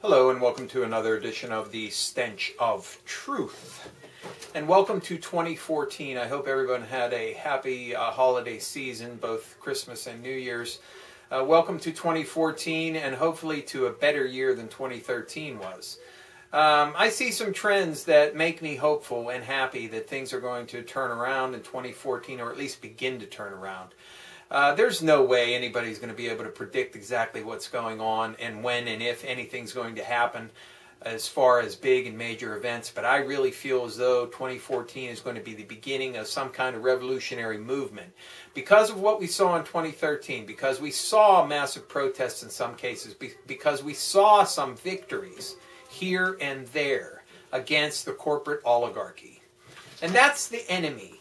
Hello, and welcome to another edition of the Stench of Truth. And welcome to 2014. I hope everyone had a happy uh, holiday season, both Christmas and New Year's. Uh, welcome to 2014, and hopefully to a better year than 2013 was. Um, I see some trends that make me hopeful and happy that things are going to turn around in 2014, or at least begin to turn around. Uh, there's no way anybody's going to be able to predict exactly what's going on and when and if anything's going to happen as far as big and major events, but I really feel as though 2014 is going to be the beginning of some kind of revolutionary movement. Because of what we saw in 2013, because we saw massive protests in some cases, because we saw some victories here and there against the corporate oligarchy. And that's the enemy,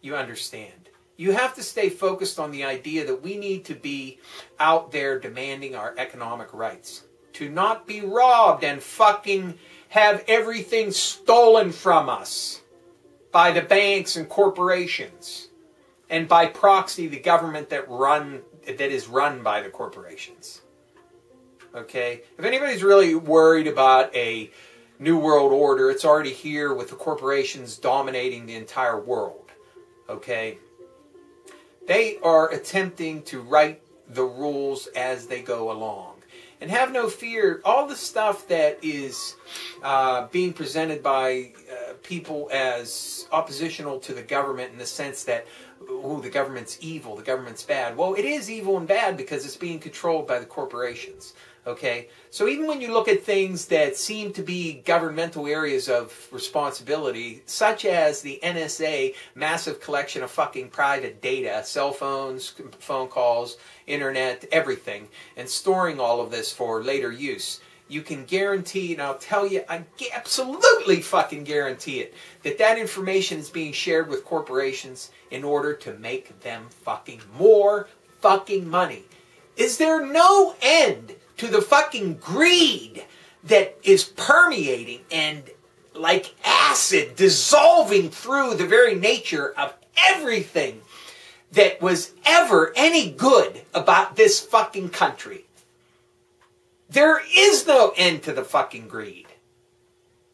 you understand you have to stay focused on the idea that we need to be out there demanding our economic rights. To not be robbed and fucking have everything stolen from us by the banks and corporations and by proxy the government that run that is run by the corporations. Okay? If anybody's really worried about a new world order, it's already here with the corporations dominating the entire world. Okay? They are attempting to write the rules as they go along. And have no fear, all the stuff that is uh, being presented by uh, people as oppositional to the government in the sense that, oh, the government's evil, the government's bad. Well, it is evil and bad because it's being controlled by the corporations. Okay? So even when you look at things that seem to be governmental areas of responsibility, such as the NSA massive collection of fucking private data, cell phones, phone calls, internet, everything, and storing all of this for later use, you can guarantee, and I'll tell you, I absolutely fucking guarantee it, that that information is being shared with corporations in order to make them fucking more fucking money. Is there no end to the fucking greed that is permeating and like acid dissolving through the very nature of everything that was ever any good about this fucking country. There is no end to the fucking greed.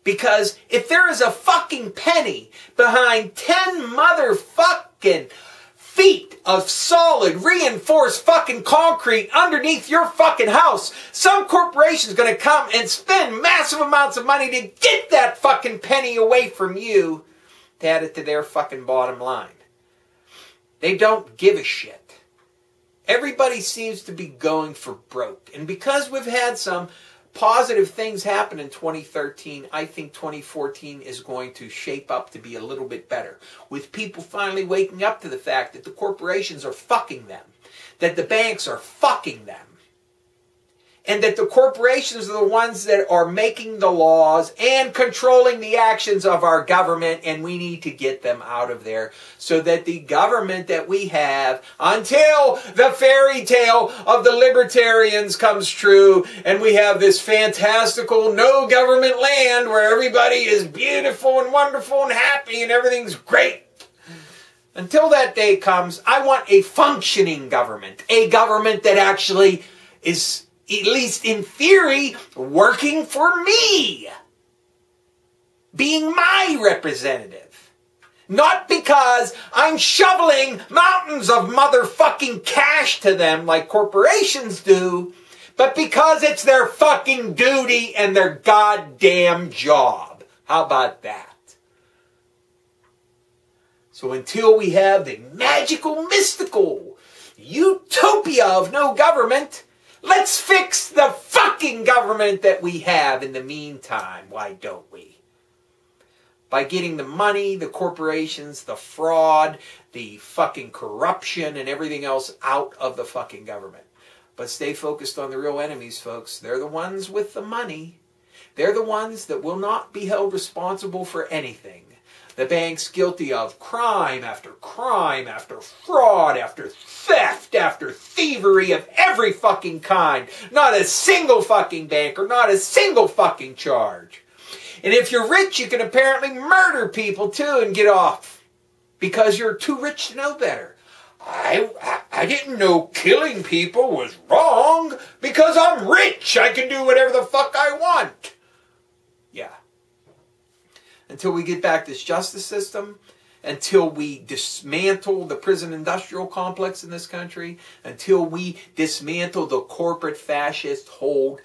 Because if there is a fucking penny behind 10 motherfucking feet of solid reinforced fucking concrete underneath your fucking house. Some corporation's gonna come and spend massive amounts of money to get that fucking penny away from you to add it to their fucking bottom line. They don't give a shit. Everybody seems to be going for broke. And because we've had some positive things happen in 2013. I think 2014 is going to shape up to be a little bit better. With people finally waking up to the fact that the corporations are fucking them, that the banks are fucking them, and that the corporations are the ones that are making the laws and controlling the actions of our government, and we need to get them out of there so that the government that we have, until the fairy tale of the libertarians comes true, and we have this fantastical no government land where everybody is beautiful and wonderful and happy and everything's great. Until that day comes, I want a functioning government, a government that actually is at least in theory, working for me. Being my representative. Not because I'm shoveling mountains of motherfucking cash to them like corporations do, but because it's their fucking duty and their goddamn job. How about that? So until we have the magical, mystical utopia of no government, Let's fix the fucking government that we have in the meantime. Why don't we? By getting the money, the corporations, the fraud, the fucking corruption, and everything else out of the fucking government. But stay focused on the real enemies, folks. They're the ones with the money. They're the ones that will not be held responsible for anything. The bank's guilty of crime after crime after fraud after theft after thievery of every fucking kind. Not a single fucking banker, not a single fucking charge. And if you're rich, you can apparently murder people too and get off because you're too rich to know better. I, I, I didn't know killing people was wrong. Because I'm rich, I can do whatever the fuck I want. Until we get back this justice system, until we dismantle the prison industrial complex in this country, until we dismantle the corporate fascist hold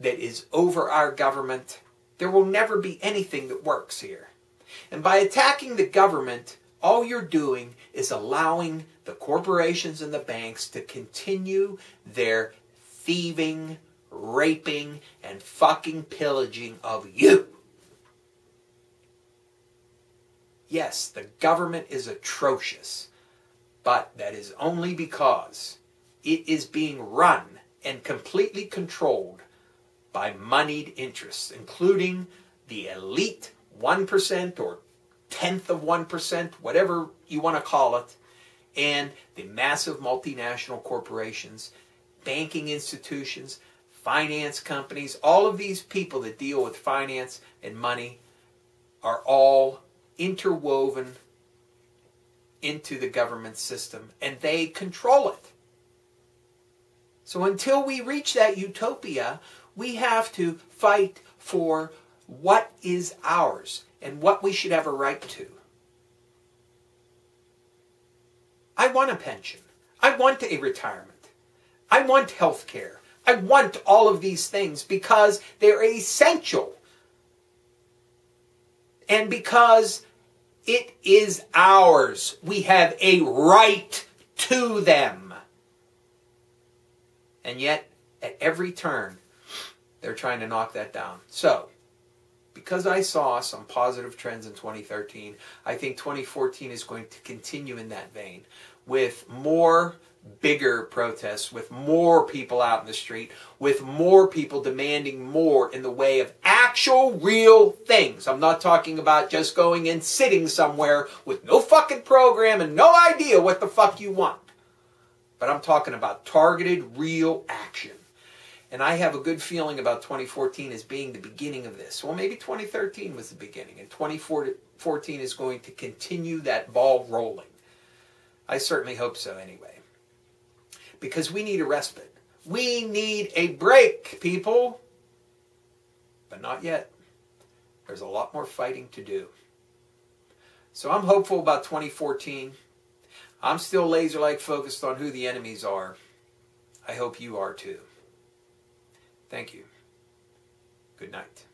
that is over our government, there will never be anything that works here. And by attacking the government, all you're doing is allowing the corporations and the banks to continue their thieving, raping, and fucking pillaging of you. Yes, the government is atrocious, but that is only because it is being run and completely controlled by moneyed interests, including the elite 1% or tenth of 1%, whatever you want to call it, and the massive multinational corporations, banking institutions, finance companies, all of these people that deal with finance and money are all interwoven into the government system and they control it. So until we reach that utopia, we have to fight for what is ours and what we should have a right to. I want a pension. I want a retirement. I want health care. I want all of these things because they're essential. And because it is ours. We have a right to them. And yet, at every turn, they're trying to knock that down. So, because I saw some positive trends in 2013, I think 2014 is going to continue in that vein with more bigger protests, with more people out in the street, with more people demanding more in the way of actual real things. I'm not talking about just going and sitting somewhere with no fucking program and no idea what the fuck you want. But I'm talking about targeted real action. And I have a good feeling about 2014 as being the beginning of this. Well, maybe 2013 was the beginning, and 2014 is going to continue that ball rolling. I certainly hope so, anyway because we need a respite. We need a break, people. But not yet. There's a lot more fighting to do. So I'm hopeful about 2014. I'm still laser like focused on who the enemies are. I hope you are too. Thank you. Good night.